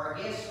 or against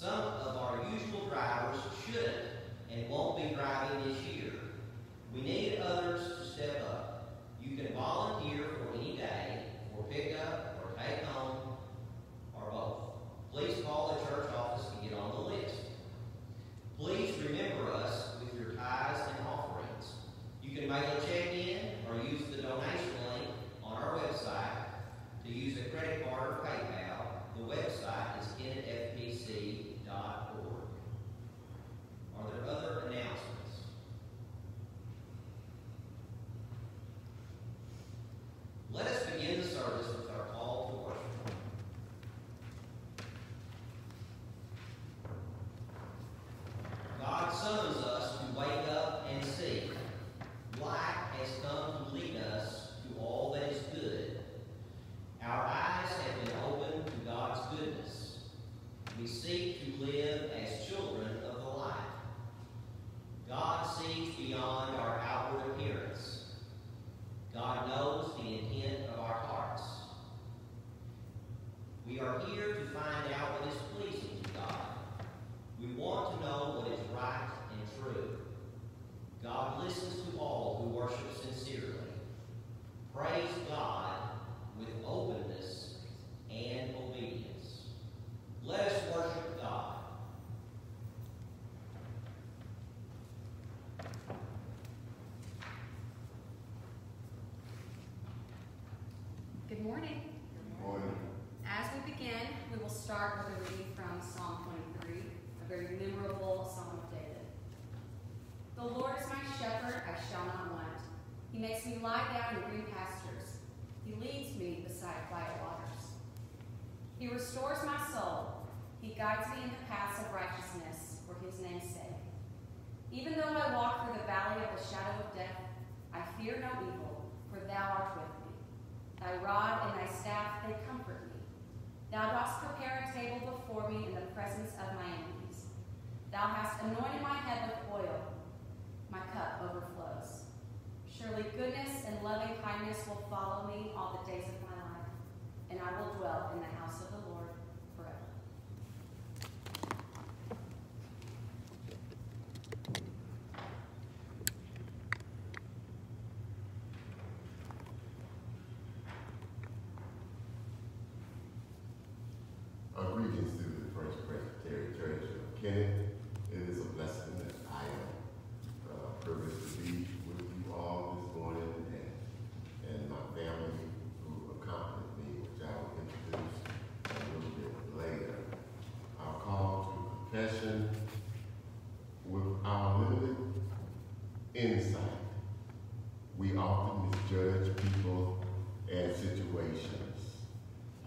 Some of our usual drivers shouldn't and won't be driving this year. We need others to step up. You can volunteer for any day, or pick up, or take home, or both. Please call the church office to get on the list. Please remember Good morning. Good morning. As we begin, we will start with a reading from Psalm 23, a very memorable Psalm of David. The Lord is my shepherd, I shall not want. He makes me lie down in green pastures. He leads me beside quiet waters. He restores my soul. He guides me in the paths of righteousness for his name's sake. Even though I walk through the valley of the shadow of death, I fear no evil, for thou art with me Thy rod and thy staff, they comfort me. Thou dost prepare a table before me in the presence of my enemies. Thou hast anointed my head with oil. My cup overflows. Surely goodness and loving kindness will follow me all the days of my life, and I will dwell in the house of the Lord forever. Our greetings to the First Presbyterian Church of Kennett. It is a blessing that I am uh, privileged to be with you all this morning and, and my family who accompanied me, which I will introduce a little bit later. Our call to confession with our limited insight. We often misjudge people and situations.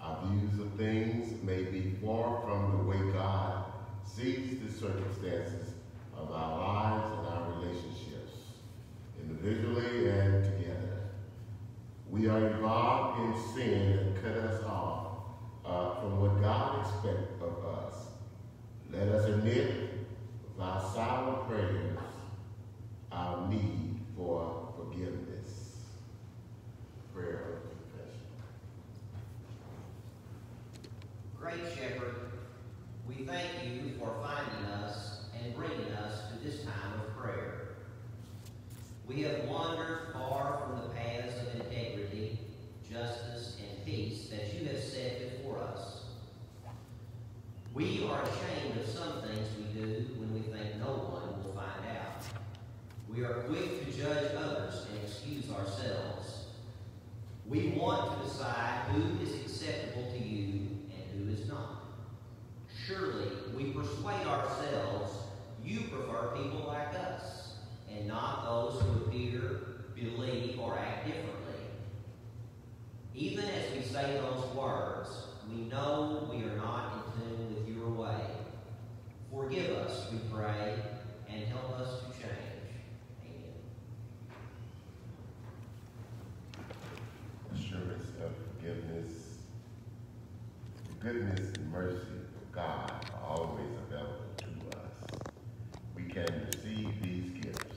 Our views of things may be far from the way God sees the circumstances of our lives and our relationships, individually and together. We are involved in sin that cut us off uh, from what God expects of us. Let us admit our silent prayers our need for forgiveness. Prayer of confession. Great Shepherd, we thank you for finding us and bringing us to this time of prayer. We have wandered far from the paths of integrity, justice, and peace that you have set before us. We are ashamed of some things we do when we think no one will find out. We are quick to judge others and excuse ourselves. We want to decide who is acceptable to you is not. Surely we persuade ourselves you prefer people like us and not those who appear, believe, or act differently. Even as we say those words, we know we are not in tune with your way. Forgive us, we pray, and help us to change. Amen. assurance of forgiveness, the goodness and mercy of God are always available to us. We can receive these gifts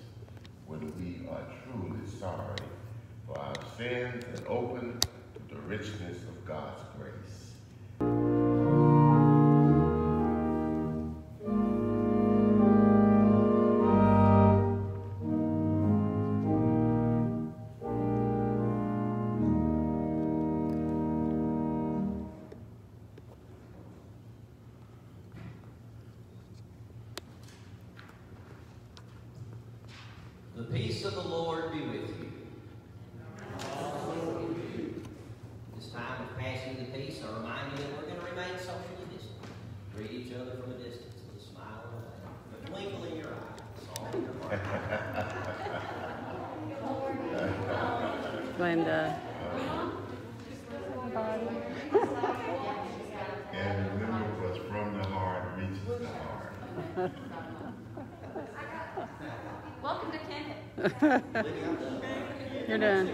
when we are truly sorry for our sins and open to the richness You're done.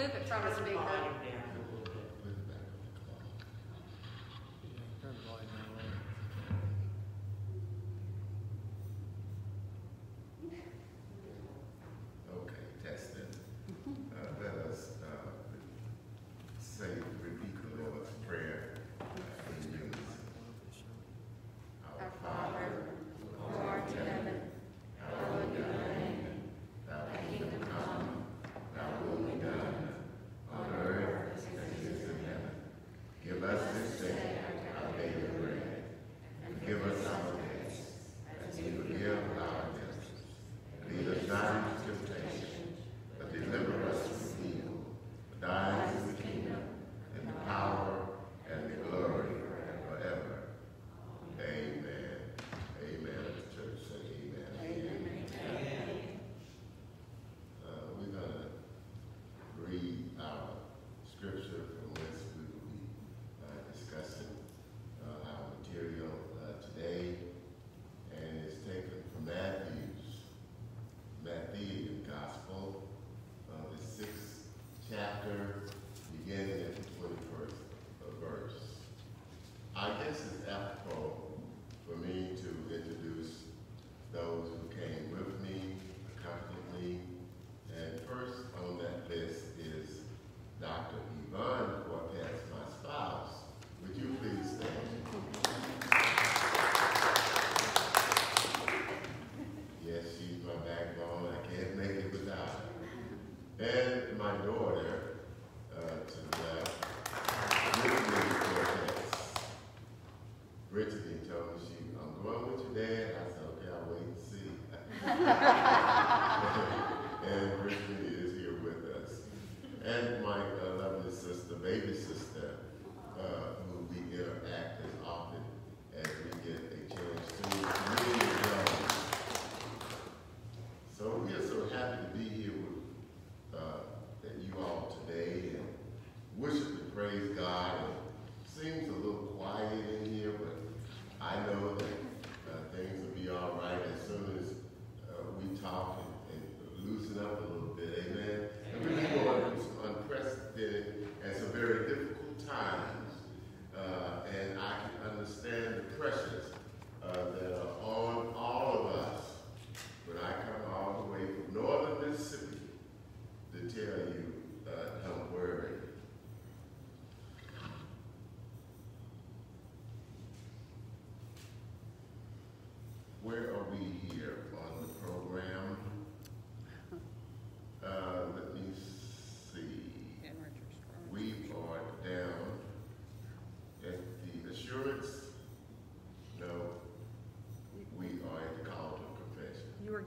Move it from Travis Baker.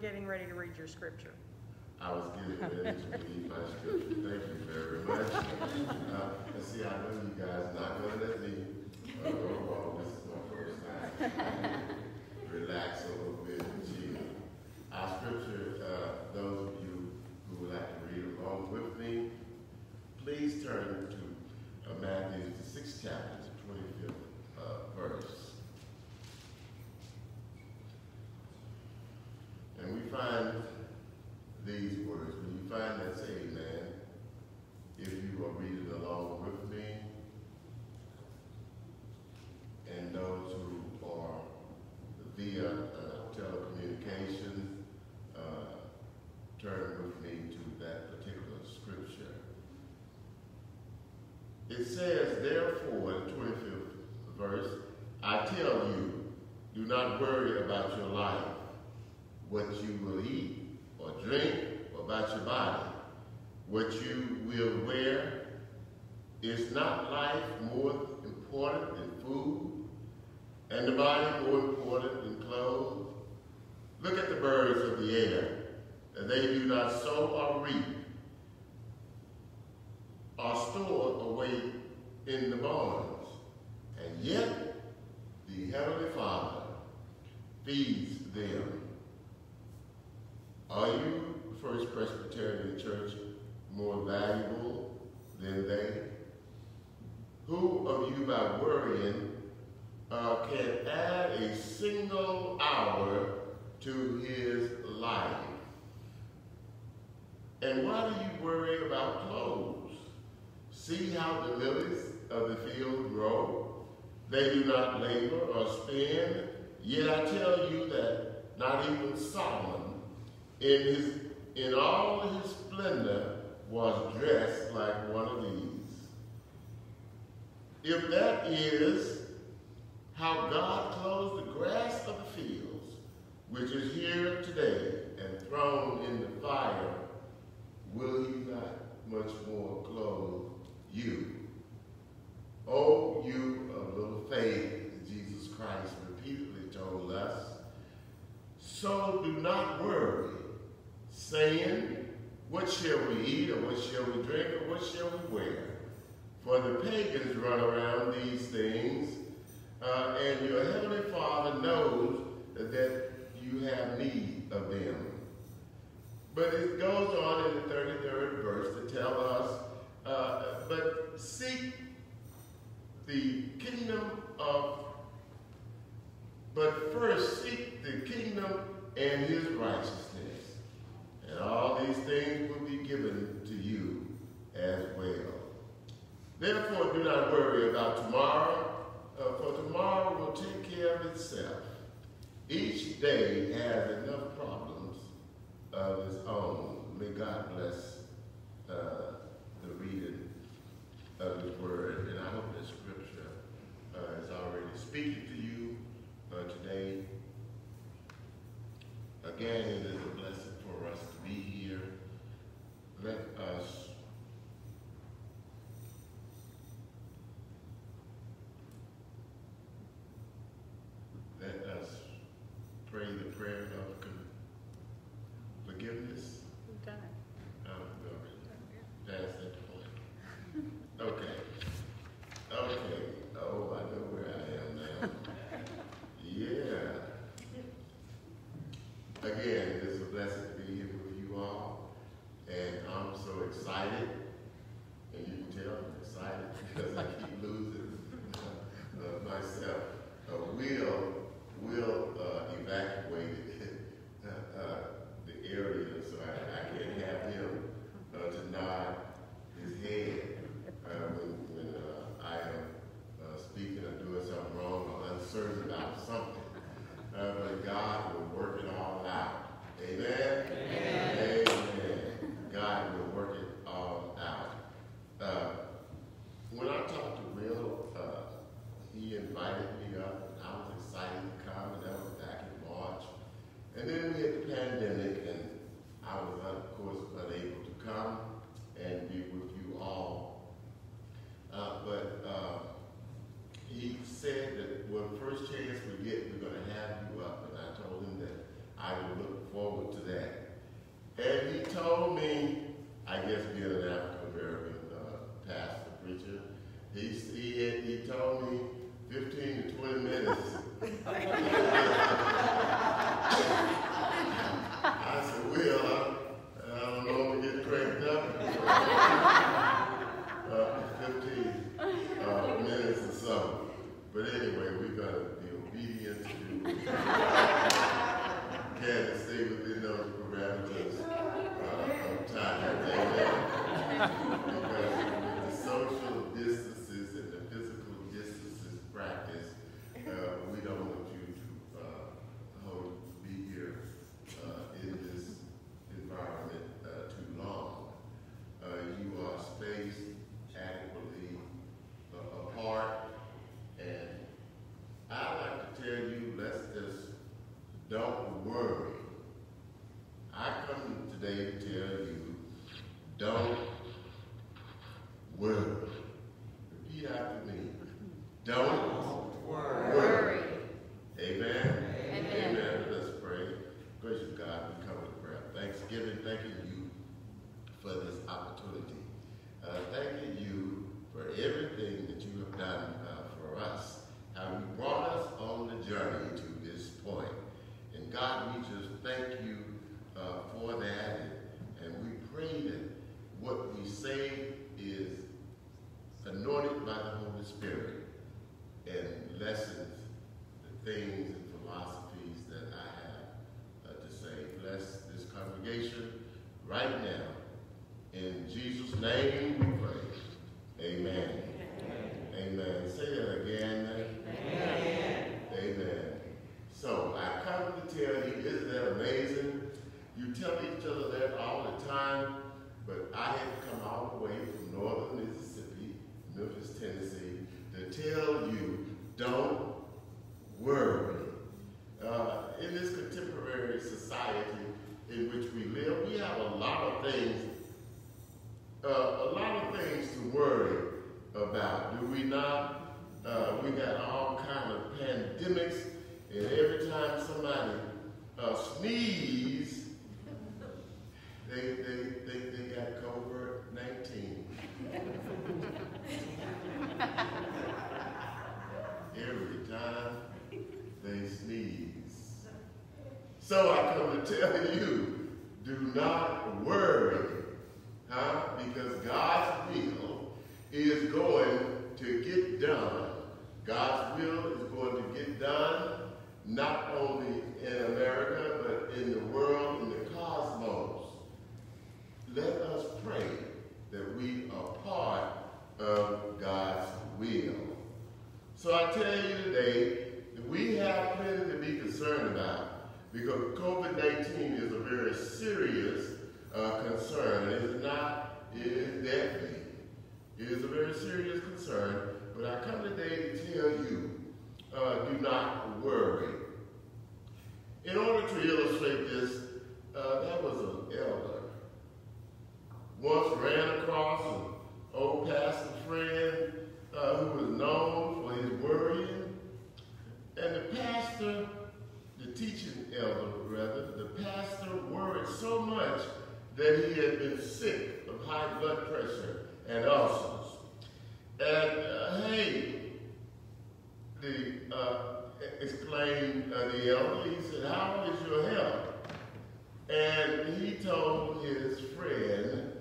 getting ready to read your scripture. I was getting ready to read my scripture. Thank you very much. Uh, and see, I know you guys not going to let me uh, go. This is my first time. will wear. Is not life more important than food? And the body more important than clothes? Look at the birds of the air, that they do not sow or reap, are stored away in the barns. And yet, the Heavenly Father feeds them. Are you First Presbyterian Church more valuable than they? Who of you by worrying uh, can add a single hour to his life? And why do you worry about clothes? See how the lilies of the field grow? They do not labor or spin, yet I tell you that not even Solomon in, his, in all his splendor was dressed like one of these, if that is how God clothes the grass of the fields, which is here today and thrown in the fire, will he not much more clothe you? O oh, you of little faith, Jesus Christ repeatedly told us, so do not worry, saying, what shall we eat, or what shall we drink, or what shall we wear? For the pagans run around these things, uh, and your heavenly Father knows that you have need of them. But it goes on in the 33rd verse to tell us, uh, but seek the kingdom of, but first seek the kingdom and his righteousness and all these things will be given to you as well. Therefore, do not worry about tomorrow, uh, for tomorrow will take care of itself. Each day has enough problems of its own. May God bless uh, the reading of His Word, and I hope that Scripture uh, is already speaking to you uh, today. Again, it is a blessing let us. And every time somebody uh, sneeze, they, they, they, they got COVID-19. every time they sneeze. So I come to tell you, do not worry, huh? Because God's will is going to get done. God's will is going to get done not only in America, but in the world, in the cosmos. Let us pray that we are part of God's will. So I tell you today that we have plenty to be concerned about because COVID-19 is a very serious uh, concern. It is not, it is deadly. It is a very serious concern, but I come today to tell you, uh, do not worry. In order to illustrate this, uh, that was an elder. Once ran across an old pastor friend uh, who was known for his worrying. And the pastor, the teaching elder rather, the pastor worried so much that he had been sick of high blood pressure and ulcers. And uh, hey, the uh, exclaimed uh, the elder, he said, how is your health? And he told his friend,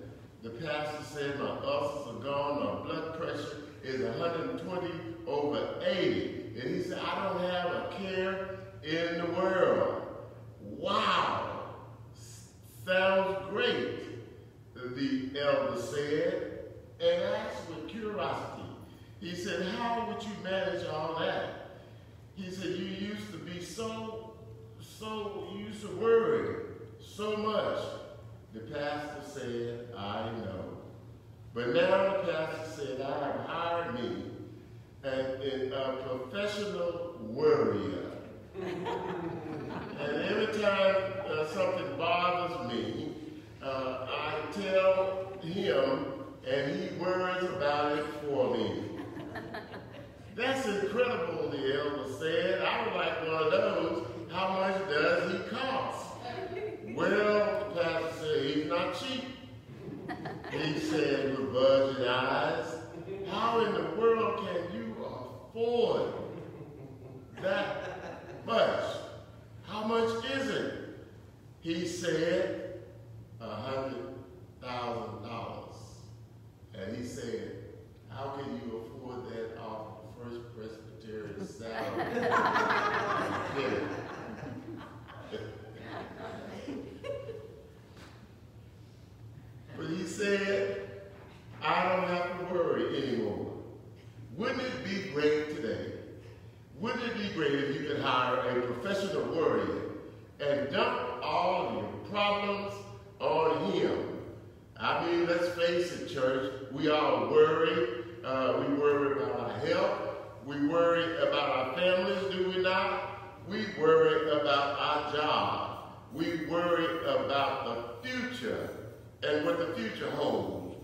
the pastor said, my ulcers are gone, my blood pressure is 120 over 80. And he said, I don't have a care in the world. Wow. Sounds great, the elder said, and asked with curiosity. He said, how would you manage all that? He said, you used to be so, so, you used to worry so much. The pastor said, I know. But now the pastor said, I have hired me an, a professional worrier. and every time uh, something bothers me, uh, I tell him, and he worries about it for me. That's incredible, the elder said. I would like one of those. How much does he cost? Well, the pastor said, he's not cheap. He said with budget eyes, how in the world can you afford that much? How much is it? He said, a hundred thousand dollars. And he said, how can you afford that off the First Presbyterian salary? but he said, I don't have to worry anymore. Wouldn't it be great today? Wouldn't it be great if you could hire a professional worrier and dump all your problems on him? I mean, let's face it, church. We all worry. Uh, we worry about our health. We worry about our families, do we not? We worry about our job. We worry about the future and what the future holds.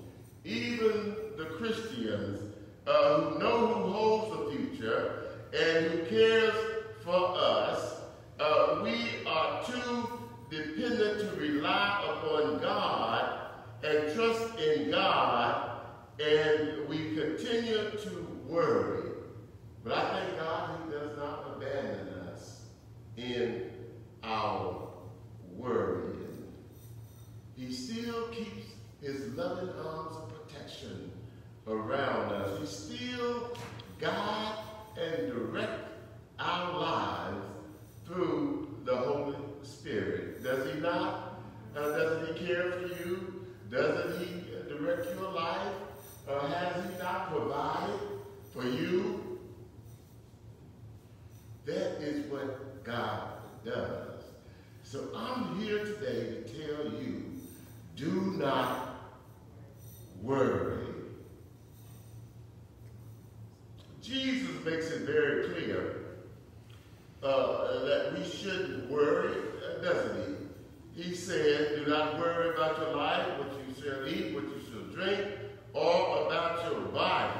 Even the Christians uh, who know who holds the future and who cares for us, uh, we are too dependent to rely upon God and trust in God, and we continue to worry. But I thank God he does not abandon us in our worrying. He still keeps his loving arms of protection around us. He still guide and direct our lives through the Holy Spirit. Does he not? Uh, doesn't he care for you? Doesn't he direct your life? Uh, has he not provided for you? That is what God does. So I'm here today to tell you, do not worry. Jesus makes it very clear uh, that we shouldn't worry, uh, doesn't he? He said, do not worry about your life, what you shall eat, what you shall drink, or about your body,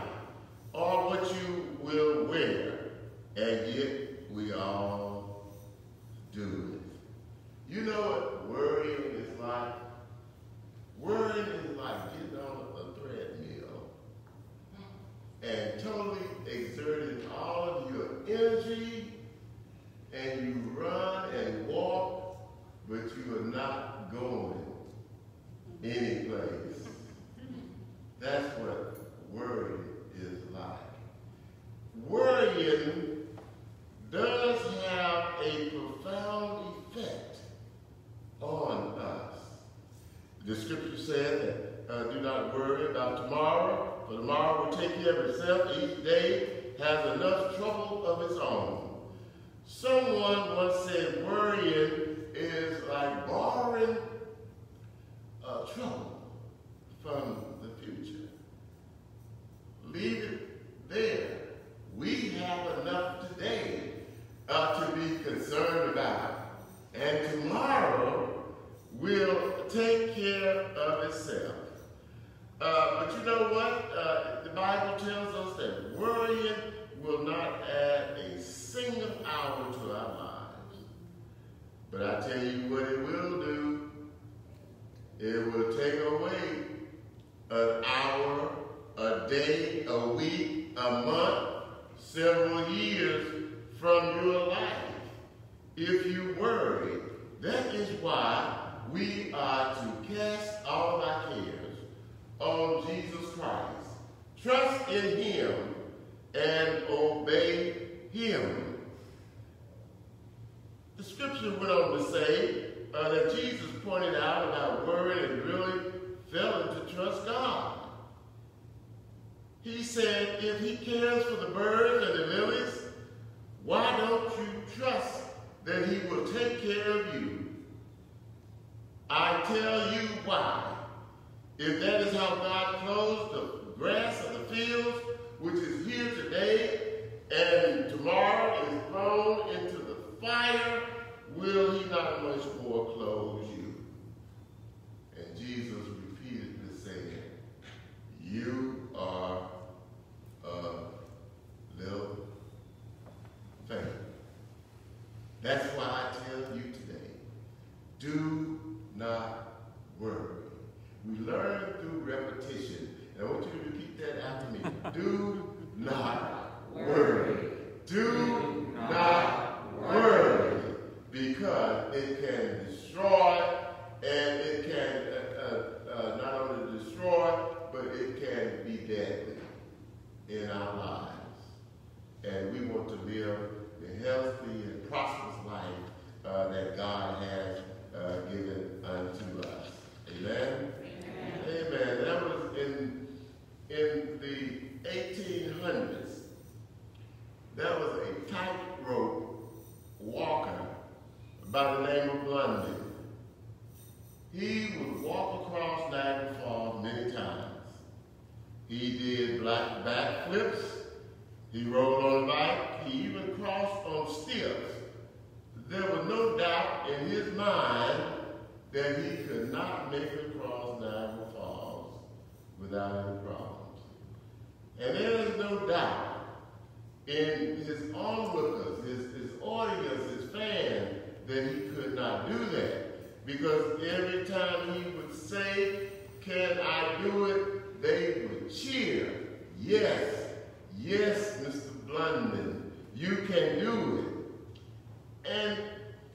or what you will wear. And yet we all do it. You know what worrying is like? Worrying is like getting on a treadmill and totally exerting all of your energy and you run and walk, but you are not going anyplace. That's what worry is like. Worrying does have a profound effect on us. The scripture said that uh, do not worry about tomorrow, for tomorrow will take care of itself. Each day has enough trouble of its own. Someone once said worrying is like borrowing uh, trouble from the future. Leave it there. We have enough today uh, to be concerned about, and tomorrow will take care of itself. Uh, but you know what? Uh, the Bible tells us that worrying will not add a single hour to our lives. But I tell you what it will do. It will take away an hour, a day, a week, a month, several years from your life. If you worry, that is why we are to cast all our cares on Jesus Christ. Trust in him and obey him. The scripture went on to say uh, that Jesus pointed out about worrying and really failing to trust God. He said, if he cares for the birds and the lilies, why don't you trust that he will take care of you? I tell you why. If that is how God clothes the grass of the fields, which is here today and tomorrow is thrown into the fire, will he not much more clothe you? And Jesus repeatedly said, you are of little faith. That's why I tell you today, do not worry. We learn through repetition. And I want you to repeat that after me. Do not worry. Do not worry. Because it can destroy and it can uh, uh, uh, not only destroy, but it can be deadly in our lives. And we want to live the healthy and prosperous life uh, that God has uh, given unto us. Amen? Amen. Amen. That was in, in the 1800s. There was a tightrope walker by the name of Blondin. He would walk across Niagara Falls many times. He did black backflips. He rode on a bike. He even crossed on stilts. There was no doubt in his mind that he could not make it across Niagara Falls without any problems. And there is no doubt in his onlookers, his, his audience, his fans, that he could not do that. Because every time he would say, can I do it, they would cheer. Yes, yes, Mr. Blondin, you can do it. And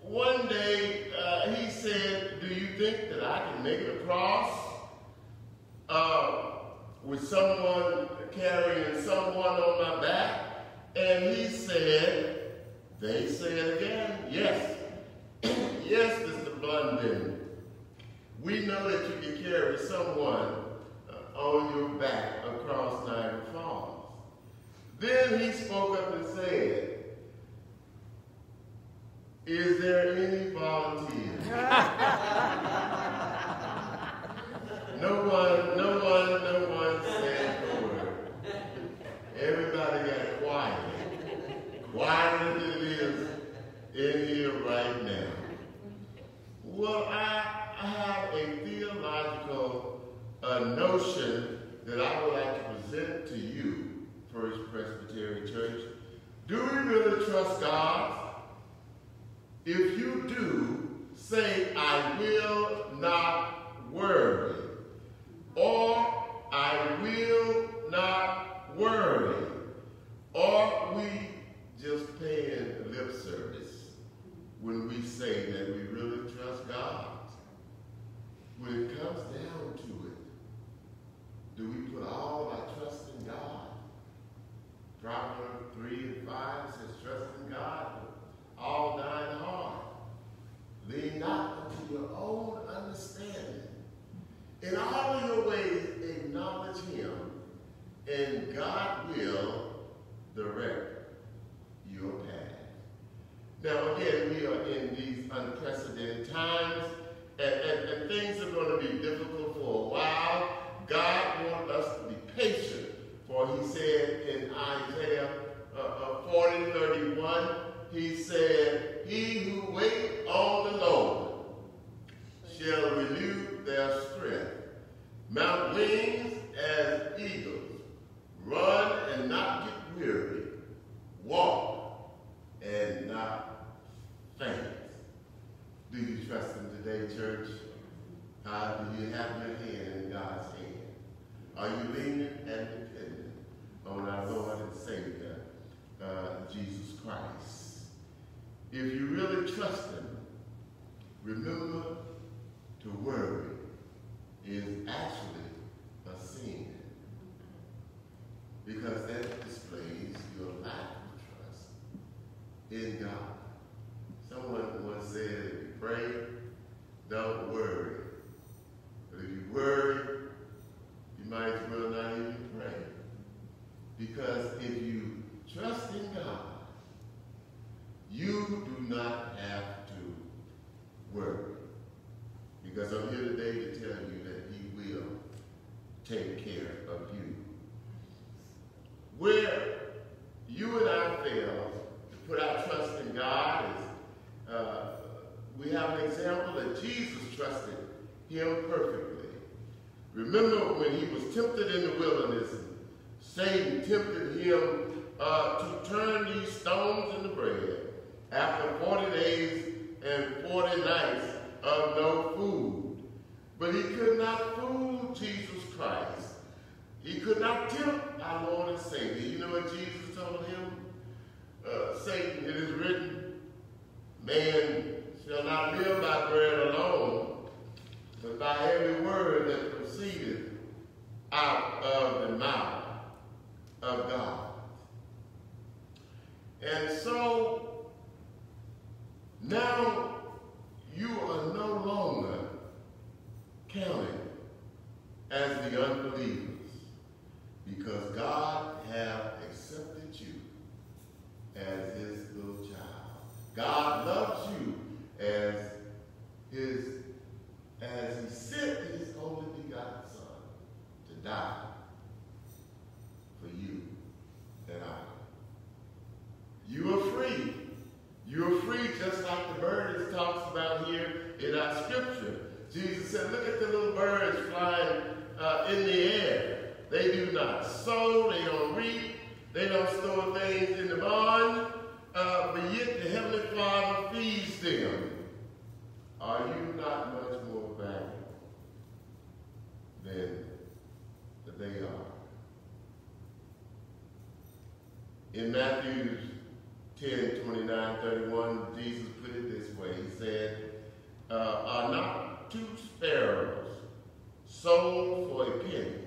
one day uh, he said, do you think that I can make it across uh, with someone carrying someone on my back? And he said, they said again, yes. yes, Mr. Blondin. We know that you can carry someone uh, on your back across Niagara Falls. Then he spoke up and said, is there any volunteers? no one, no one, no one said a word. Everybody got quiet. that I would like to present to you, First Presbyterian Church. Do we really trust God? If you do, say, I will not worry. Or I will not worry. Or we just paying lip service when we say that we really trust God. When it comes down to it, do we put all our trust in God? Proverbs 3 and 5 says, trust in God with all thine heart. Lean not unto your own understanding. In all of your ways, acknowledge him, and God will direct your path. Now, again, we are in these unprecedented times, and, and, and things are going to be difficult for a while. God wants us to be patient, for he said in Isaiah uh, uh, 40, 31, he said, He who wait on the Lord shall renew their strength. Mount wings as eagles. Run and not get weary. Walk and not faint. Do you trust him today, church? How do you have your hand in God's hand? Are you leaning and dependent on our Lord and Savior, uh, Jesus Christ? If you really trust him, remember to worry is actually a sin. Because that displays your lack of trust in God. Someone once said, if you pray, don't worry. But if you worry, you might as well not even pray. Because if you trust in God, you do not have to worry. Because I'm here today to tell you that he will take care of you. Where you and I fail to put our trust in God is, uh, we have an example that Jesus trusted him perfectly. Remember when he was tempted in the wilderness, Satan tempted him uh, to turn these stones into bread after 40 days and 40 nights of no food. But he could not fool Jesus Christ. He could not tempt our Lord and Savior. You know what Jesus told him? Uh, Satan, it is written, man shall not live by bread alone, but by every word that proceeded out of the mouth of God. And so, now you are no longer counted as the unbelievers because God have accepted you as his little child. God loves you as his as he sent his only begotten son to die for you and I. You are free. You are free just like the bird it talks about here in our scripture. Jesus said, look at the little birds flying uh, in the air. They do not sow, they don't reap, they don't store things in the barn, uh, but yet the Heavenly Father feeds them. Are you not much more valuable than they are? In Matthew 10, 29, 31, Jesus put it this way. He said, uh, are not two sparrows sold for a penny,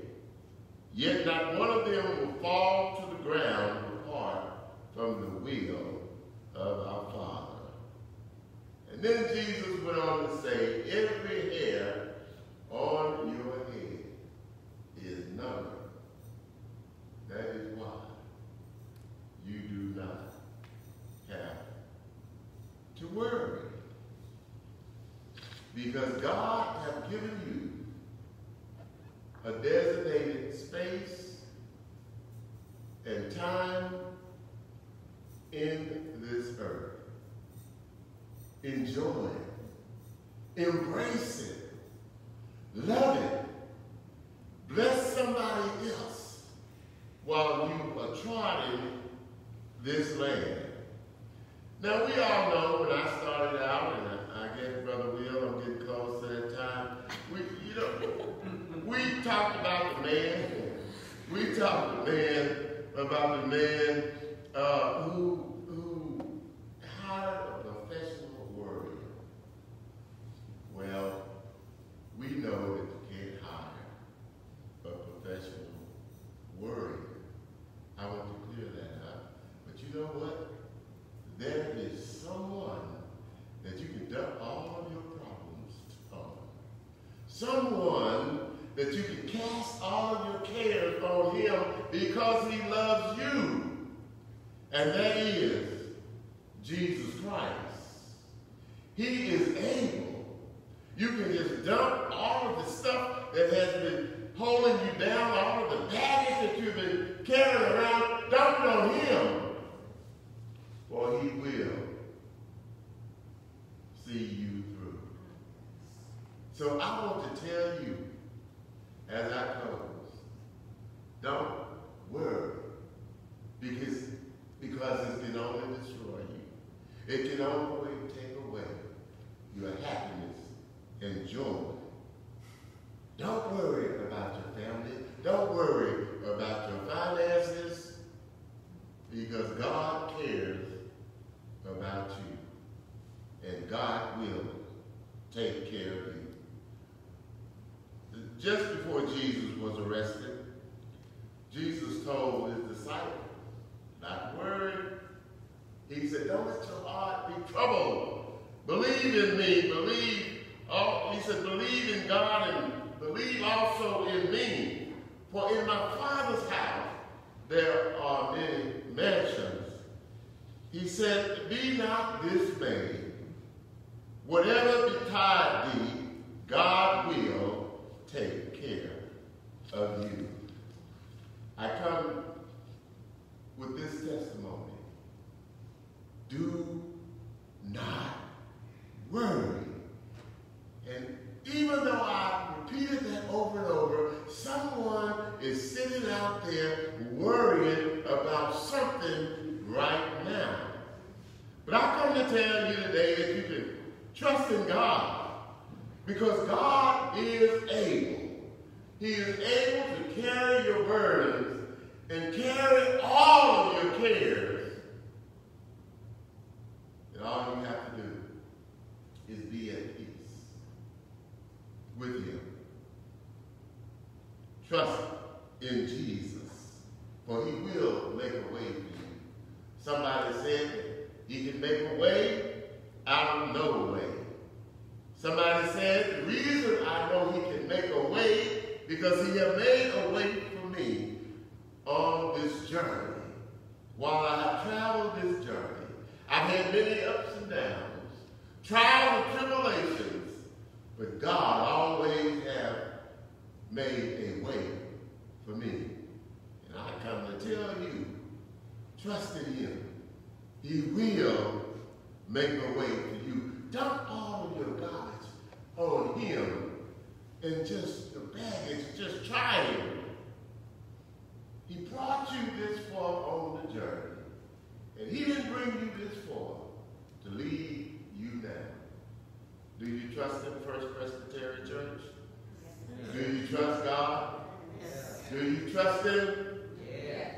yet not one of them will fall to the ground apart from the will of our Father. And then Jesus went on to say, every hair on your head is numbered. That is why you do not have to worry. Because God has given you a designated space and time in this earth. Enjoy it. Embrace it. Love it. Bless somebody else while you are trotting this land. Now, we all know when I started out, and I, I guess Brother Will, I'm getting close to that time, we, you know, we talked about the man, we talked the man, about the man uh, who, who hired a professional warrior. Well, we know that you can't hire a professional warrior. I want to clear that up. But you know what? There is someone that you can dump all of your problems on. Someone that you can cast all of your cares on him because he loves you. And that is Jesus Christ. He is able. You dump all of the stuff that has been holding you down, all of the baggage that you've been carrying around, dump it on him. For he will see you through. So I want to tell you, as I close, don't worry, because, because it can only destroy you. It can only take away your happiness and joy. Don't worry about your family. Don't worry about your finances, because God cares about you, and God will take care of you. Just before Jesus was arrested, Jesus told his disciples, not worry. He said, don't let your heart be troubled. Believe in me. Believe. Oh, he said, believe in God and believe also in me. For in my Father's house there are many mansions. He said, be not dismayed. Whatever betide thee, God will take care of you. I come with this testimony. Do not worry. And even though I repeated that over and over, someone is sitting out there worrying about something right now. But I come to tell you today that you can trust in God because God is able. He is able to carry your burdens and carry all of your cares. And all you have to do is be at peace with Him. Trust in Jesus, for He will make a way for you. Somebody said He can make a way out of no way. Somebody said, the reason I know He can make a way because He has made a way for me on this journey. While I have traveled this journey, I've had many ups and downs, trials and tribulations, but God always have made a way for me. And I come to tell you, trust in him. He will make a way for you. Dump all of your garbage on him and just the baggage, just try him. He brought you this far on the journey. And he didn't bring you this far to lead you now. Do you trust in First Presbyterian Church? Do you trust God? Do you trust him? Yes.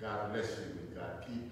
God bless you and God keep you.